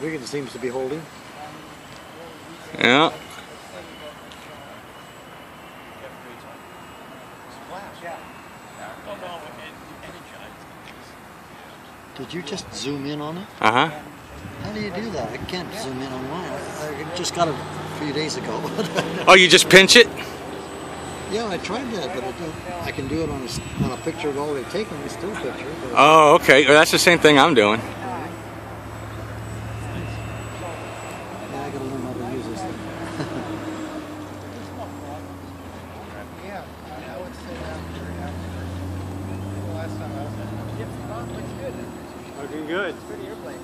Wiggins seems to be holding. Yeah. Did you just zoom in on it? Uh huh. How do you do that? I can't zoom in on mine. I, I just got it a few days ago. Oh, you just pinch it? yeah, I tried that, but I, don't, I can do it on a, on a picture of all they've taken. It's still a picture. Oh, okay. Well, that's the same thing I'm doing. I gotta learn how to use this thing. Yeah, I would say good. Looking good. It's pretty airplane.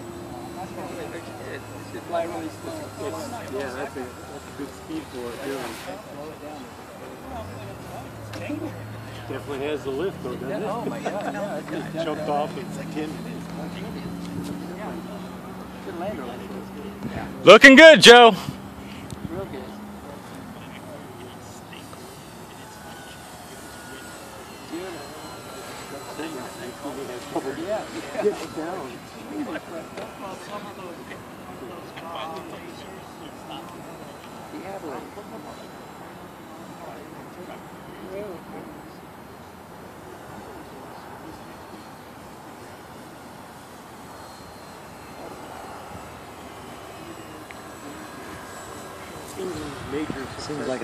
Yeah, that's a, that's a good speed for it, too. Definitely has the lift, though, doesn't it? Oh my god, it's. Jumped off like this. Looking good, Joe. Real good. Yeah, Get it down. Major Seems like